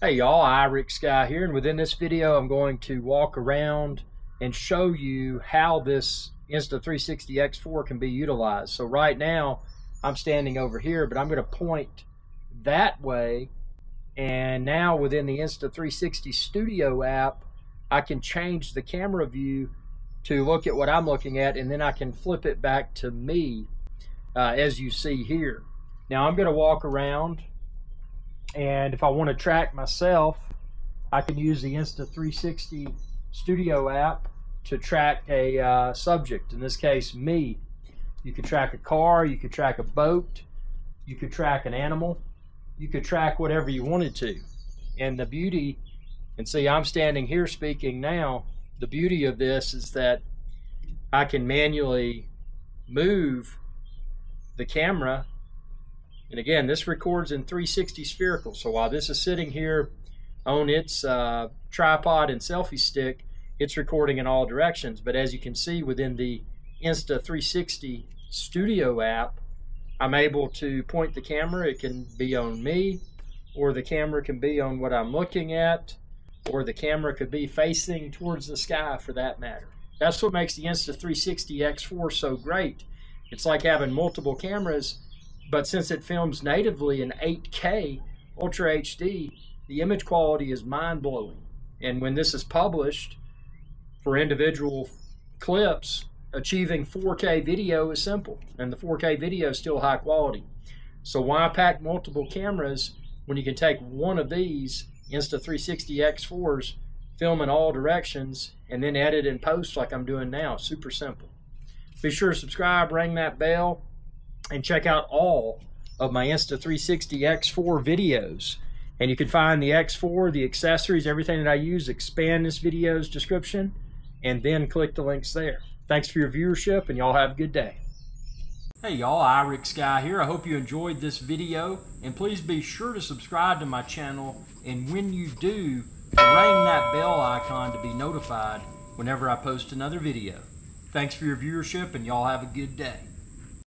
Hey y'all, I Sky here, and within this video I'm going to walk around and show you how this Insta360 X4 can be utilized. So right now I'm standing over here, but I'm going to point that way, and now within the Insta360 Studio app, I can change the camera view to look at what I'm looking at, and then I can flip it back to me uh, as you see here. Now I'm going to walk around and if I want to track myself I can use the Insta360 Studio app to track a uh, subject, in this case me. You could track a car, you could track a boat, you could track an animal, you could track whatever you wanted to. And the beauty, and see I'm standing here speaking now, the beauty of this is that I can manually move the camera and again, this records in 360 spherical. So while this is sitting here on its uh, tripod and selfie stick, it's recording in all directions. But as you can see within the Insta360 Studio app, I'm able to point the camera. It can be on me, or the camera can be on what I'm looking at, or the camera could be facing towards the sky for that matter. That's what makes the Insta360 X4 so great. It's like having multiple cameras but since it films natively in 8K Ultra HD, the image quality is mind blowing. And when this is published for individual clips, achieving 4K video is simple, and the 4K video is still high quality. So why pack multiple cameras when you can take one of these Insta360 X4s, film in all directions, and then edit and post like I'm doing now? Super simple. Be sure to subscribe, ring that bell, and check out all of my Insta360 X4 videos. And you can find the X4, the accessories, everything that I use, expand this video's description, and then click the links there. Thanks for your viewership, and y'all have a good day. Hey y'all, IrixGuy here. I hope you enjoyed this video, and please be sure to subscribe to my channel, and when you do, ring that bell icon to be notified whenever I post another video. Thanks for your viewership, and y'all have a good day.